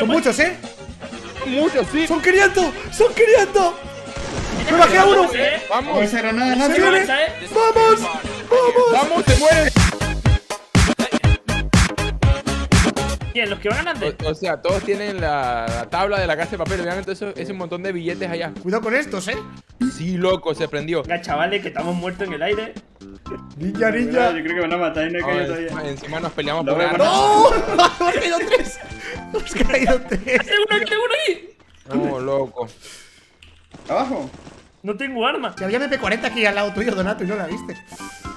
Son muchos, ¿eh? Muchos, sí. ¡Son 500! ¡Son 500! ¡Me bajé a uno! ¿Eh? Vamos, ¿eh? ¡Vamos! ¡Vamos! vamos, se mueren. ¿Quién? ¿Los que van antes? O, o sea, todos tienen la, la tabla de la casa de papel. Vean entonces ese montón de billetes allá. Cuidado con estos, ¿eh? Sí, loco, se prendió. Venga, chavales, que estamos muertos en el aire. Ninja, Yo ninja. creo que van a matar y no he caído todavía. encima nos peleamos Lo por armas. ¡No! ¡Hemos caído tres! ¡Hemos caído tres! ¡Hay uno hay uno aquí! No, loco. Abajo. No tengo arma. Si había MP40 aquí al lado tuyo, Donato, y no la viste.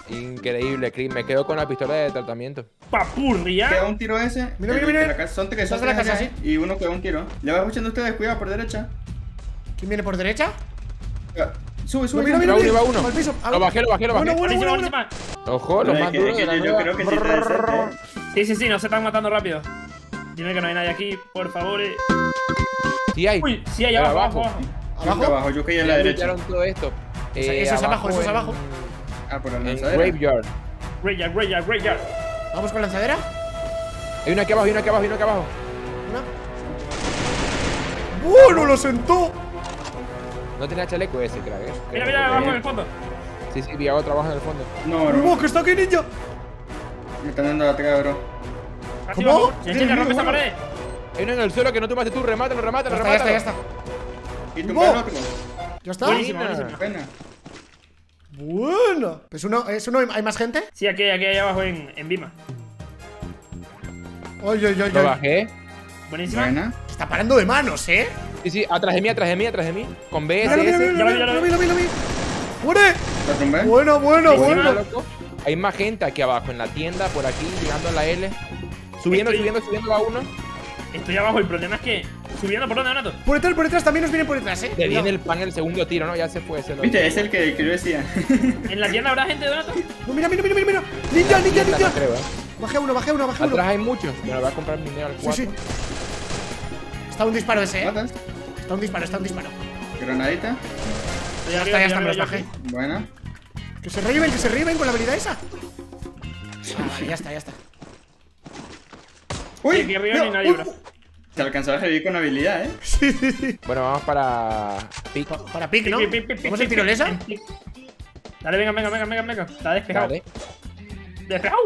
Increíble, Chris. Me quedo con la pistola de tratamiento. Queda Papurria. un tiro ese. Mira, mira, mira. la. Son tres, son de la tres casa, Y uno queda un tiro. Le va escuchando ustedes, cuidado por derecha. ¿Quién viene por derecha? Sube, No, sube. mira, sube. mira, mira. uno. Al piso. Lo bajé, lo bajé, lo bajé. Bueno, bueno, bueno. Ojo, Bueno, más es de la yo creo que. Sí, sí, sí, nos están matando rápido. Dime que no hay nadie aquí, por favor. eh. Sí hay. Uy, sí, hay abajo, abajo. abajo. Abajo, abajo, yo caí a la Ya derecha. todo esto. Eso- Eh, eso es abajo, eso es en- abajo. Ah, por la En lanzadera. Graveyard. Graveyard, Graveyard, Graveyard. Vamos con lanzadera. Hay una aquí abajo, hay una aquí abajo, hay una aquí abajo. Una. ¡Bueno, lo sentó! No tenía chaleco ese, crack. eh. Mira, mira, abajo en el fondo. Sí, sí, vi otro abajo en el fondo. No, ¡Vamos, bro. que está aquí, ninja! Me están dando la tega, bro. ¿Cómo? esa pared. Hay uno en el suelo que no tomaste tú, remátalo, remátalo, Ya está, ya está, remátalo. ya está. Y. ¿Ya está? Buenísimo, Buena. buenísimo. Buena. Bueno. ¿Es uno, ¿Es uno? ¿Hay más gente? Sí, aquí, aquí, ahí abajo en, en Bima. Ay, ay, ay, Lo ay. bajé. Buenísima. Buena. Se está parando de manos, ¿eh? Sí, sí, atrás de mí, atrás de mí, atrás de mí. Con BS. mira, ya lo vi, mira, ya lo mira. ¡Muere! Bueno, bueno, bueno. Hay más gente aquí abajo, en la tienda, por aquí, llegando a la L. Subiendo, Estoy- subiendo, subiendo a uno. Estoy abajo, el problema es que. Subiendo por donde, Donato. Por detrás, por detrás, también nos vienen por detrás, ¿eh? Cuidado. viene el pan el segundo tiro, ¿no? Ya se fue ese. Viste, es el que, que yo decía. ¿En la tienda habrá gente, Donato? No, mira, mira, mira, mira, mira. Ninja, ninja, ninja. no creo, ¿eh? Bajé uno, bajé uno, bajé Atrás uno. hay muchos. Me lo voy a comprar minero al Sí, 4. sí. Está un disparo ese, ¿eh? ¿Matas? Está un disparo, está un disparo. Granadita. Ya está, ya está, me los bajé. Buena. Que se reviven, que se reviven con la habilidad esa. Ah, ya está, ya está. Uy, Aquí arriba no no, nadie, bro. Te alcanzó a revivir con habilidad, eh. Sí, sí, sí. Bueno, vamos para Pic. Pa- Para pick, ¿no? Pic, pic, pic, pic, ¿Vamos en pic, tirolesa? pic, pic. Dale, venga, venga, venga, venga, venga. Está despejado. Dale. Despejado.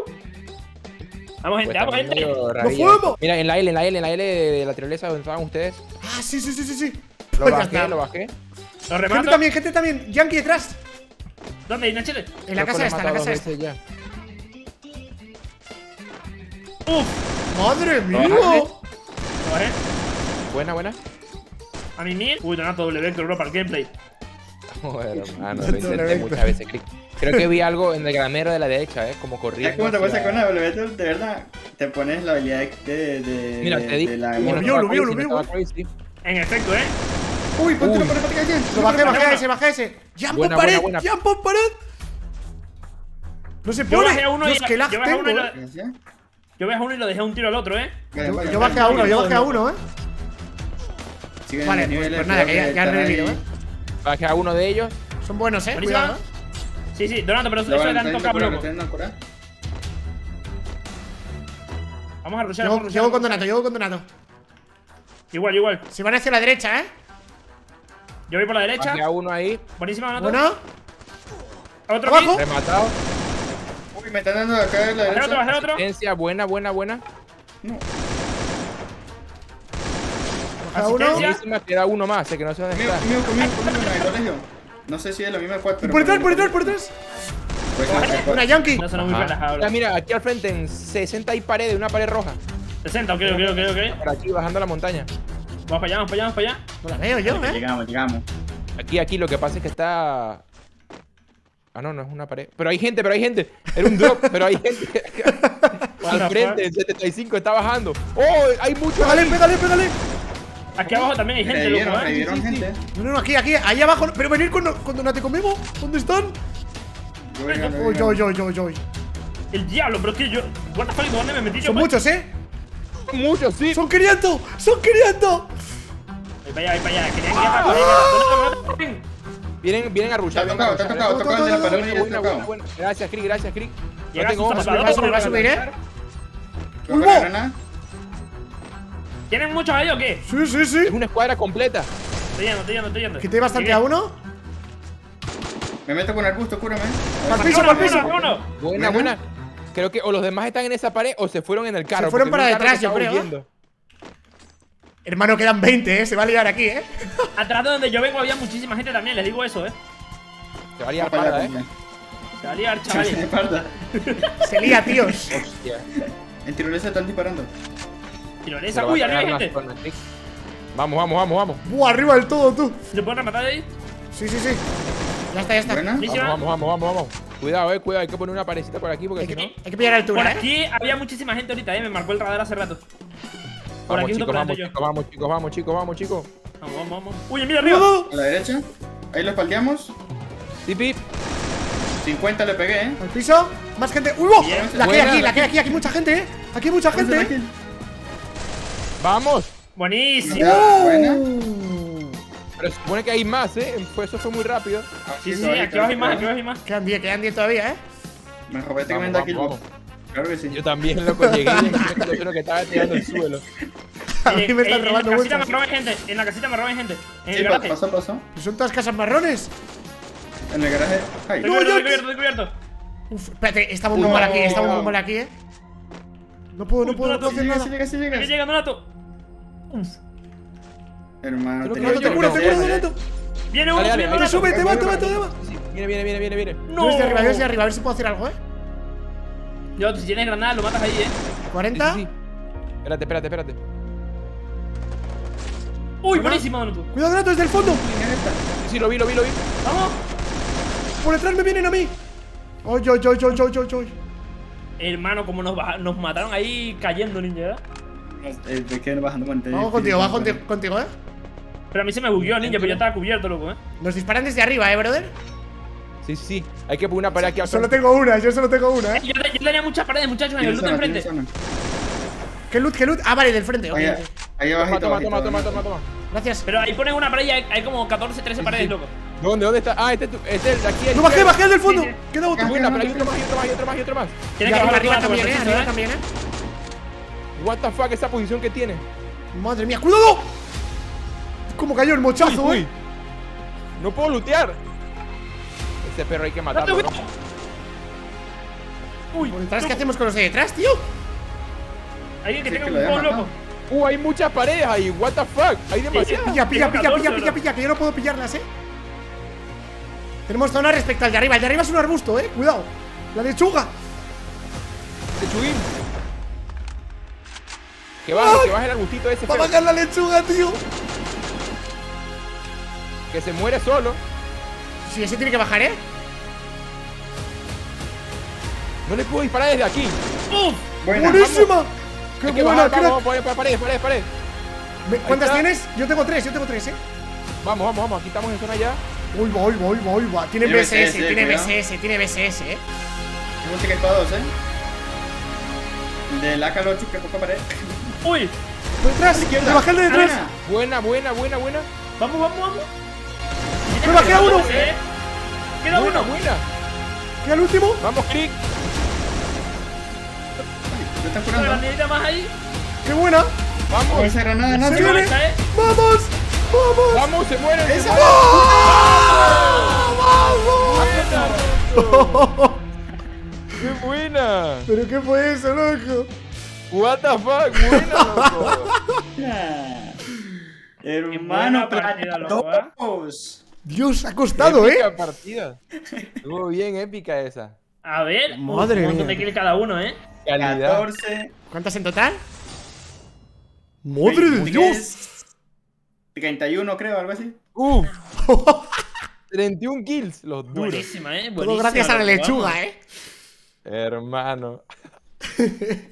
Vamos, gente, Pues vamos, gente. rarilla fuimos! Mira, en la L, en la L, en la L de la tirolesa donde estaban ustedes. Ah, sí, sí, sí, sí, sí. Lo Pues bajé, está. lo bajé. Lo Gente remato. también, gente también. Yankee detrás. ¿Dónde? En la Loco, casa lo he esta, en la casa esta. Ya. Uf. ¡Madre mía! Lo bajé. Buena, buena. A mi mil. Uy, Donato, doble vector, bro, para el gameplay. Joder, hermano, Doble lo intenté vector. muchas veces. Creo que vi algo en el granero de la derecha, ¿eh? Como ¿Sabes corriendo. cómo te pasa con la W? De verdad, te pones la habilidad de. de Mira, te la Lo vio, lo vio, lo vio, En efecto, ¿eh? Uy, ponte una pared para que Lo bajé, bajé ese, bajé ese. ¡Jump Buena, on pared! ¡Jump on pared! No se Yo pone. bajé a uno Dios, y- qué lag yo bajé a uno Yo bajé a uno y lo dejé un tiro al otro, ¿eh? Vale, Yo, vale, yo bajé a uno, yo bajé a uno, eh. Vale, pues, niveles, pues nada, que ya, ya han revivido, eh. Bajé a uno de ellos. Son buenos, eh. Buenísima. Cuidado, eh. Sí, sí, Donato, pero eso le a dan tener toca que curar, loco. Vamos a rushar, Llego, vamos a llego rushar. con Donato, llego con Donato. Igual, igual. Se van hacia la derecha, eh. Yo voy por la derecha. Bajé a uno ahí. Buenísima, Donato. Bueno, Otro. Rematado. Me están dando acá de la otro, otro. Asistencia, buena, buena, buena. No, a uno. Buenísima, queda uno más, sé que no sé dónde conmigo, está. conmigo, conmigo, conmigo en el colegio. No sé si es la misma squad, pero. Por detrás, por detrás, por detrás. Una Yankee. No suena muy Ajá. relajado, Mira, aquí al frente en 60 hay pared, una pared roja. 60, ok, ok, ok, ok. Por aquí, bajando la montaña. Vamos para allá, vamos para allá, vamos para allá. No la veo yo, eh. Llegamos, llegamos. Aquí, aquí, lo que pasa es que está. Ah, no, no es una pared. Pero hay gente, pero hay gente. Era un drop, pero hay gente. Al frente, en 75, está bajando. ¡Oh! Hay muchos. Pégale, pégale, pégale. Aquí abajo también hay gente, loco, ¿eh? gente. No, no, no, aquí, aquí, ahí abajo. Pero venir con, con Donate conmigo. ¿Dónde están? Yo voy voy Uy, llegando. uy, uy, uy, uy. El diablo, bro, es que yo. What the fuck, ¿dónde me metí yo? Son pues? muchos, eh. Muchos, sí. Son 500. Son 500. Ahí para allá, ahí para allá. Querían que allá. Vienen, vienen a rushar. A tocado, rushar. tocado, tocado el Buena, ya buena, buena, tocado. buena. Gracias, Crick, gracias. No Llega tengo más. va a subir, eh. ¿Tienen muchos ahí o qué? Sí, sí, sí. Es una escuadra completa. Estoy yendo, estoy yendo, estoy yendo. Quité bastante a uno. Me meto con arbusto, cúrame. Al piso, al piso. Buena, Buena. Creo que o los demás están en esa pared o se fueron en el carro. fueron porque para detrás, yo creo. Hermano, quedan 20, ¿eh? Se va a liar aquí, ¿eh? Atrás de donde yo vengo había muchísima gente también, les digo eso, eh. Se va a liar Para parda, la eh. Se va a liar, Se chavales. me parda. Se lía, tíos. Hostia. En tirolesa están disparando. Tirolesa. Se Uy, arriba hay gente. Vamos, vamos, vamos, vamos. Buah, arriba del todo, tú. ¿Se pueden rematar de ahí? Sí, sí, sí. Ya está, ya está. Buena. Vamos, vamos, vamos, vamos, vamos. Cuidado, eh, cuidado. Hay que poner una parecita por aquí porque Hay si que, no. hay que pillar Por altura, ¿eh? aquí había muchísima gente ahorita, eh. Me marcó el radar hace rato. Por Vamos, aquí chicos, vamos, chicos, vamos, chicos, vamos, chicos, vamos, chicos. Vamos, vamos, vamos. Uy, mira arriba. A la derecha. Ahí lo espaldeamos. Tip, tip. 50 le pegué, eh. Al piso. Más gente. ¡Uy! oh! Bien. La que hay aquí, la que hay aquí. Aquí mucha gente, ¿eh? Aquí hay mucha gente, ¿eh? Vamos. Buenísimo. Uh. Pero se supone que hay más, eh. Fue, eso fue muy rápido. Sí, sí, aquí abajo hay más, aquí abajo hay más. Quedan 10, quedan 10 todavía, ¿eh? Me robé tremenda kill. Claro que sí. Yo también, loco, llegué y lo que estaba tirando el suelo. A mí me están robando En la casita me roban gente. En la casita me roban gente. En Sí, el pa- garaje. pasó, pasó. Son todas casas marrones. En el garaje. Ay. Estoy No, cubierto, estoy cubierto, estoy cubierto. Uf, espérate, está un bombal aquí, está un bombal aquí, ¿eh? No puedo, no puedo, no puedo nada. si llegas, si Aquí llegas. llega Donato. Hermano, te curo, te curo, Donato. Viene uno Te dale. sube, te va, te va, Voy, te. Sí, Viene, viene, viene, viene, viene. No. Yo desde arriba, yo desde arriba, a ver si puedo hacer algo, ¿eh? Yo, si tienes granada, lo matas ahí, eh. 40. Sí, sí, sí. Espérate, espérate, espérate. Uy, buenísimo, Donato. Cuidado, Donato, desde el fondo. Sí, sí, lo vi, lo vi, lo vi. Vamos. Por detrás me vienen a mí. Oy, oy, oy, oy, oy, oy, oy. Hermano, como nos, nos mataron ahí cayendo, ninja. ¿eh? Eh, Me quedé bajando con Vamos contigo, vamos contigo, contigo, ¿eh? Pero a mí se me bugueó, ninja, pero yo estaba cubierto, loco, eh. Nos disparan desde arriba, ¿eh, brother? Sí, sí, sí. Hay que poner una pared aquí al Solo tengo una, yo solo tengo una, ¿eh? Yo, yo tenía muchas paredes, muchachos, el loot enfrente. ¿Qué loot, qué loot? Ah, vale, del frente, ok. Ahí, abajito, toma, abajito, toma, toma, toma, toma. Gracias. Pero ahí ponen una pared y hay, hay como 14, 13 paredes, loco. ¿Dónde, dónde está? Ah, este es tu- este es el de aquí. No, bajé, bajé al del fondo. Sí, sí. Queda otro. Buena, pero hay otro más, hay otro más, hay otro más, hay otro más. Y Tienes que arriba, también, ¿eh? preciso, Arriba ¿eh? también, ¿eh? What the fuck, esa posición que tiene. Madre mía, cuidado. Cómo cayó el mochazo, Uy, eh. uy. No puedo lootear. Ese perro hay que matarlo, ¿no? Uy, Por detrás, ¿qué hacemos con los de detrás, tío? Alguien que Sí, tenga que un matado. loco. Uh, hay muchas paredes ahí. What the fuck. Hay demasiadas. Pilla, pilla, pilla, 14, pilla, pilla, pilla, que yo no puedo pillarlas, eh. Tenemos zona respecto al de arriba. El de arriba es un arbusto, eh. Cuidado. La lechuga. Lechuguín. Que baje, que baje el arbustito ese Va a bajar la lechuga, tío. Que se muere solo. Sí, ese tiene que bajar, eh. No le puedo disparar desde aquí. ¡Uf! Buena. Buenísima. Qué Hay que buena, bajar, crack. vamos, vamos, pared, pared, pared. Me- ¿Cuántas tienes? Yo tengo tres, yo tengo tres, eh. Vamos, vamos, vamos. Aquí estamos en zona ya. Uy, va, uy, va, uy, va, uy, va. Tiene BSS, BSS, tiene. BSS, tiene BSS, eh. Tengo ticket para dos, eh. El del AK8 que poca pared. ¡Uy! Detrás. Me bajé el de detrás. Ah, Buena, buena, buena, buena. Vamos, vamos, vamos. Me bajé a uno. ¿Eh? Queda Buena, uno. buena. ¿Qué el último? Vamos, click. ¿Me están Una curando? granadita más ahí. Qué buena. Vamos, esa granada, Se Nacho. viene. Vamos. Vamos. vamos, se muere. se Esa. muere. ¡Vamos! ¡Qué buena! ¿Pero qué fue eso, loco? What the fuck, buena, loco. Hermano, partida, loco, ¿eh? todos. Dios, ha costado, Épica ¿eh? partida. Estuvo bien épica esa. A ver. Madre un montón mía. de kills cada uno, ¿eh? Calidad. 14. ¿Cuántas en total? ¡Madre de 23, Dios! 31, creo, algo así. Uh. 31 kills, los duros. Buenísima, ¿eh? Todo Buenísima, gracias a la lechuga, vamos. ¿eh? Hermano.